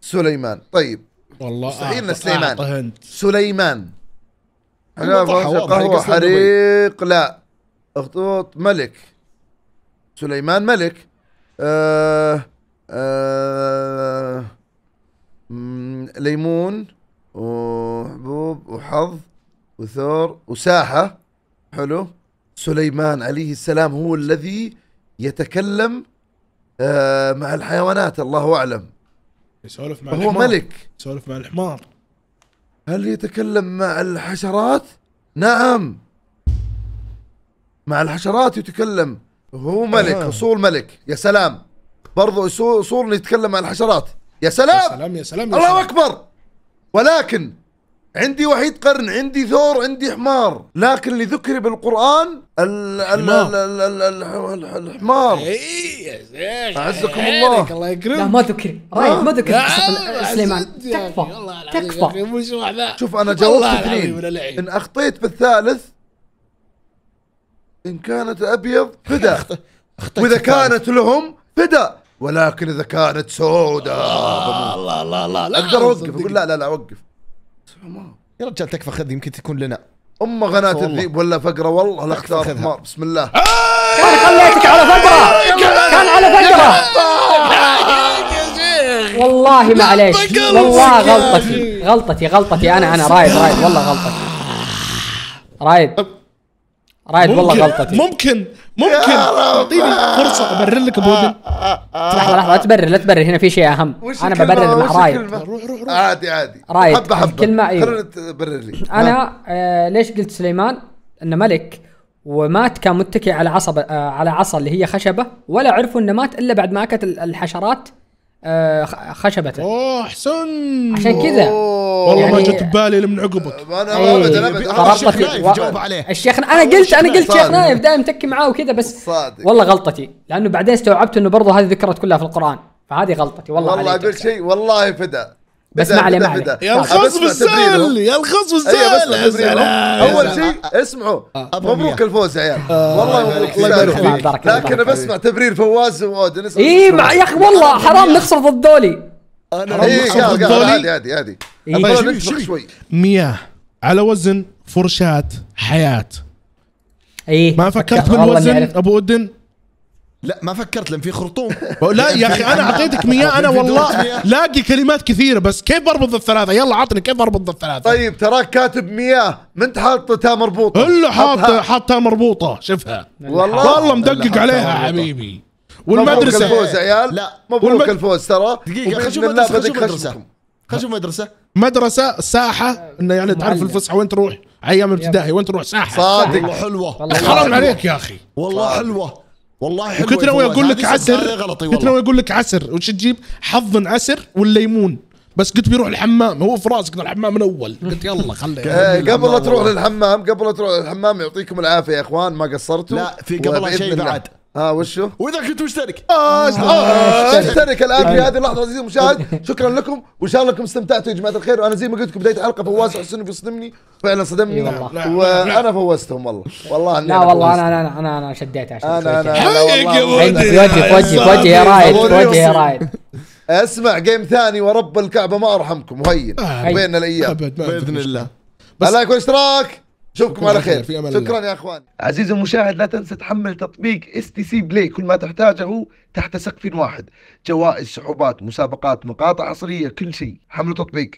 سليمان طيب. والله مستحيل إن سليمان. هنت. سليمان. قهوة. حريق. لا. أخطوط ملك. سليمان ملك. آه آه ليمون وحبوب وحظ وثور وساحة. حلو. سليمان عليه السلام هو الذي يتكلم آه مع الحيوانات الله أعلم. يسولف مع هو الحمار. ملك. يسولف مع الحمار. هل يتكلم مع الحشرات؟ نعم. مع الحشرات يتكلم. هو ملك أها. أصول ملك. يا سلام. برضو أصول يتكلم مع الحشرات. يا يا سلام سلام يا سلام يا الله سلام. أكبر. ولكن عندي وحيد قرن عندي ثور عندي حمار. لكن اللي ذكر بالقرآن ال ال حمار. ال ال ال ال ال الحمار. اي يا شيخ أعزكم الله. الله لا يكرمك ما ذكر. رايد ما ذكر. سليمان تكفى تكفى. شوف أنا والله جاوبت اثنين. إن أخطيت بالثالث إن كانت أبيض فدا وإذا كانت لهم فدا ولكن إذا كانت سوداء. الله الله الله لا أقدر أوقف صدقني. أقول لا لا لا أوقف. يا رجال تكفى خذ يمكن تكون لنا. أم غناة. الذئب ولا فقرة؟ والله لا أختار خذها. حمار بسم الله. كان خليتك على فقرة. كان على شيخ والله معليش والله غلطتي. غلطتي غلطتي. أنا أنا رايد رايد. والله غلطتي. رايد. رايد والله ممكن- غلطتي. ممكن ممكن. تعطيني فرصة أبرر لك ابو ودن لحظة لحظة لا تبرر لا تبرر. هنا في شيء أهم. أنا؟ ببرر مع رايد؟ روح روح روح. عادي عادي. رايد. حبة حبة. أيوه. خلنا تبرر لي. أنا آه ليش قلت سليمان؟ إنه ملك ومات كان متكي على عصا آه على عصا اللي هي خشبة ولا عرفوا إنه مات إلا بعد ما اكلت ال- الحشرات آه خ- خشبته. أوه احسن عشان كذا. والله ما يعني- جت ببالي الا من عقبك. أنا أبدا أبدا هذا الشيخ. نايف و- جاوب عليه. الشيخ أنا قلت أنا قلت شيخ. نايف دائما متكي معاه وكذا بس صادق. والله غلطتي. لأنه بعدين استوعبت إنه برضه هذه ذكرت كلها في القرآن فهذه غلطتي والله, والله أقول شيء والله فدا. بس ما عليه، ما عليه. يا أبى الخصم أسمع تبريرهم. السهل يا الخصم أيوه السهل بس تبريرهم. أول شيء اسمعوا أبغى مبروك. الفوز يا عيال والله مبروك الله يبارك. فيك. لكن أنا بسمع تبرير فواز واودن اسمع- اي يا أخي والله حرام نخسر ضد ذولي أنا نخسر قال ضد. عادي عادي عادي إيه. أبغى شوي- مياه على وزن فرشاة حياة اي ما فكرت بالوزن. أبو ودن لا ما فكرت لأن في خرطوم. لا يا أخي أنا أعطيتك مياه أنا والله. لاقي كلمات كثيرة بس كيف اربط الثلاثة؟ يلا عطني كيف اربط الثلاثة؟ طيب تراك كاتب مياه ما انت حاط تاء مربوطة؟ إلا حاط حطها. حاطها مربوطة شوفها. والله. والله مدقق عليها. حبيبي. مبروك والمدرسة الفوز يا عيال. لا. مبروك والمد- الفوز ترى. دقيقة خلينا نشوف مدرسة خلينا نشوف مدرسة. مدرسة. ساحة. انه يعني تعرف. الفسحة وين تروح؟ أيام ابتدائي وين تروح؟ ساحة. صادق. والله حلوة. والله حرام عليك يا أخي. والله حلوة. والله حلوة كنت ناوي أقول لك عسر. كنت ناوي أقول لك عسر. وش تجيب؟ حظ عسر والليمون. بس قلت بيروح الحمام. هو في راسك الحمام من أول. قلت يلا خليه قبل لا تروح. للحمام قبل لا تروح للحمام يعطيكم العافية يا إخوان. ما قصرتوا. لا، في وبإذن شيء الله. بعد. ها وشو؟ وإذا كنت مشترك. آه، اشترك الآن في هذه اللحظة عزيزي المشاهد. شكرا لكم وإن شاء الله انكم استمتعتوا يا جماعة الخير. وأنا زي ما قلت لكم بداية الحلقة فواز حسن بيصدمني فعلا صدمني. لا، وأنا فوزتهم والله. والله إني لا أنا والله. أنا أنا أنا أنا شديت عشان أنا أنا في وجهي في وجهي في وجهي يا رايد في وجهي يا رايد. أسمع game ثاني ورب الكعبة ما أرحمكم وهين آه. بيننا الأيام؟ بإذن الله. بس- like والاشتراك اشوفكم على خير. في أمان الله. شكرا يا أخوان. عزيزي المشاهد لا تنسى تحمل تطبيق STC Play كل ما تحتاجه تحت سقف واحد. جوائز صعوبات مسابقات مقاطع حصرية كل شيء. حملوا تطبيق.